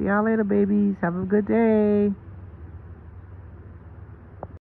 See y'all later, babies. Have a good day.